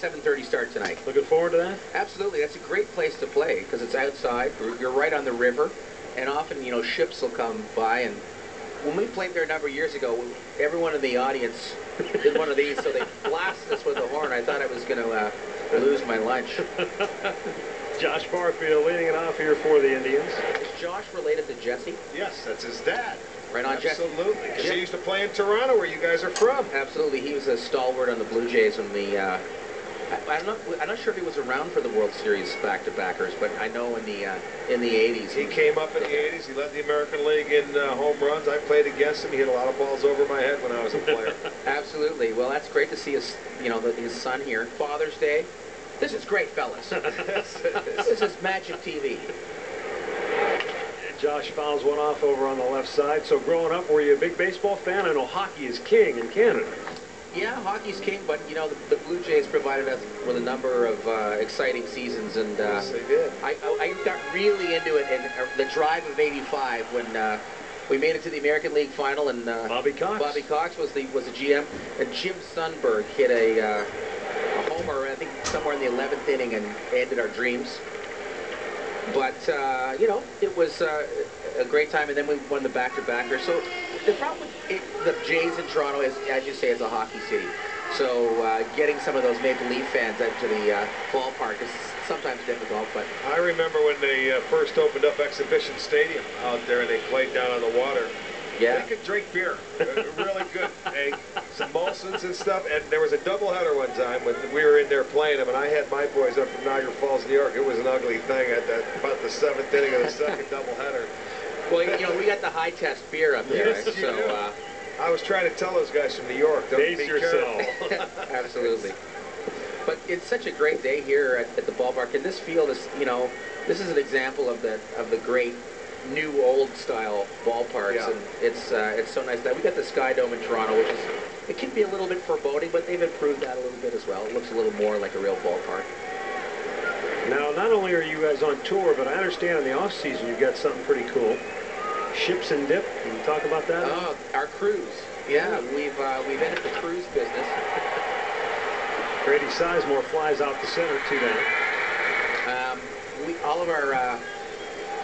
7:30 start tonight. Looking forward to that? Absolutely, that's a great place to play because it's outside. You're right on the river, and often you know ships will come by. And when we played there a number of years ago, everyone in the audience did one of these, so they blasted us with a horn. I thought I was going to uh, lose my lunch. Josh Barfield leading it off here for the Indians. Is Josh related to Jesse? Yes, that's his dad. Right on, Jesse. Absolutely. Because Yep. he used to play in Toronto, where you guys are from. Absolutely, he was a stalwart on the Blue Jays when the. Uh, I, I'm not. I'm not sure if he was around for the World Series back-to-backers, but I know in the uh, in the '80s He came up in the 80s. He led the American League in uh, home runs. I played against him. He hit a lot of balls over my head when I was a player. Absolutely. Well, that's great to see his, you know, the, his son here. Father's Day. This is great, fellas. this is Magic TV. Josh fouls one off over on the left side. So growing up, were you a big baseball fan? I know hockey is king in Canada. Yeah, hockey's king, but you know the, the Blue Jays provided us with a number of uh, exciting seasons, and uh, yes, they did. I, I, I got really into it in uh, the drive of '85 when uh, we made it to the American League Final, and uh, Bobby Cox. Bobby Cox was the was the GM, and Jim Sundberg hit a, uh, a homer, I think somewhere in the 11th inning, and ended our dreams. But uh, you know, it was uh, a great time, and then we won the back-to-backer. So the problem with it, the Jays in Toronto is, as you say, is a hockey city. So uh, getting some of those Maple Leaf fans out to the uh, ballpark is sometimes difficult, but I remember when they uh, first opened up Exhibition Stadium out there and they played down on the water. yeah. They could drink beer. Really good. Hey, some Molsons and stuff. And there was a doubleheader one time when we were in there playing them, and I had my boys up from Niagara Falls, New York. It was an ugly thing at that, about the seventh inning of the second doubleheader. Well, you know, we got the high test beer up there, Yes, right? so uh, I was trying to tell those guys from New York, don't Pace be yourself. careful. absolutely. But it's such a great day here at, at the ballpark, and this field is, you know, this is an example of the of the great new old style ballparks, Yeah. and it's uh, it's so nice that we got the Sky Dome in Toronto, which is it can be a little bit foreboding, but they've improved that a little bit as well. It looks a little more like a real ballpark. Now, not only are you guys on tour, but I understand in the off season you've got something pretty cool. Ships and dip. Can you talk about that? Oh, our cruise. Yeah, we've uh, we've entered the cruise business. Grady Sizemore flies out the center, two down. Um, we, all of our uh,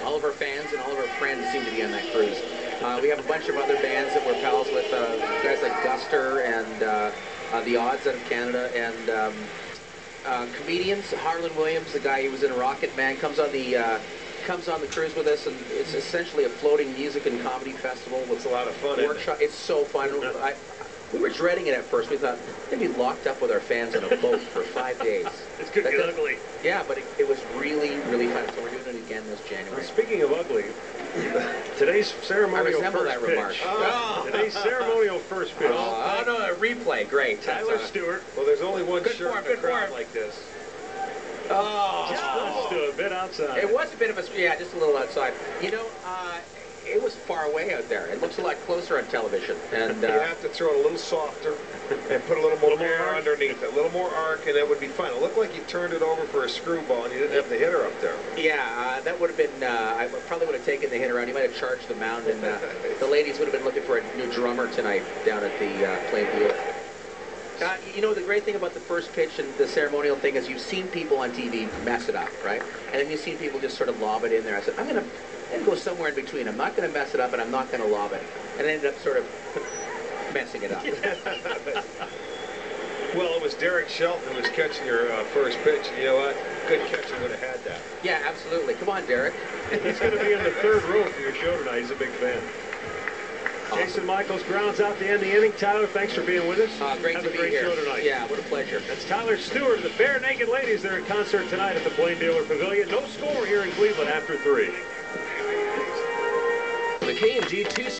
all of our fans and all of our friends seem to be on that cruise. Uh, we have a bunch of other bands that we're pals with, uh, guys like Guster and uh, uh, the Odds out of Canada, and um, uh, comedians. Harland Williams, the guy who was in Rocket Man, comes on the uh, comes on the cruise with us, and it's essentially a floating music and comedy festival with It's a lot of fun. isn't it? It's so fun. I, we were dreading it at first. We thought they'd be locked up with our fans on a boat for five days. It's going to get ugly. Yeah, but it, it was really, really fun. So we're doing it again this Now, January. speaking of ugly, today's I ceremonial resemble first that pitch. remark. Oh. Today's ceremonial first pitch. Oh, no, a replay. Great. Tyler That's, uh, Stewart Well, there's only one Good shirt form, in a crowd like this. Oh. just to a bit outside. It was a bit of a, yeah, just a little outside. You know, uh, it was far away out there. It looks a lot closer on television. And You uh, have to throw it a little softer and put a little more Little more air arc. underneath it, a little more arc, and it would be fine. It looked like you turned it over for a screwball and you didn't have the hitter up there. yeah, uh, that would have been, uh, I probably would have taken the hitter out. He might have charged the mound, and uh, the ladies would have been looking for a new drummer tonight down at the uh, Plain Uh, you know, the great thing about the first pitch and the ceremonial thing is you've seen people on TV mess it up, right? And then you've seen people just sort of lob it in there. I said, I'm going to go somewhere in between. I'm not going to mess it up, and I'm not going to lob it. And I ended up sort of messing it up. Well, it was Derek Shelton who was catching your uh, first pitch, you know what? Good catcher would have had that. yeah, absolutely. Come on, Derek. He's going to be in the third row for your show tonight. He's a big fan. Jason Michaels grounds out the end of the inning. Tyler, thanks for being with us. Uh, great Have to a be great here. show tonight. Yeah, what a pleasure. That's Tyler Stewart, the Barenaked Ladies. They're at concert tonight at the Plain Dealer Pavilion. No score here in Cleveland after three. The K&G 2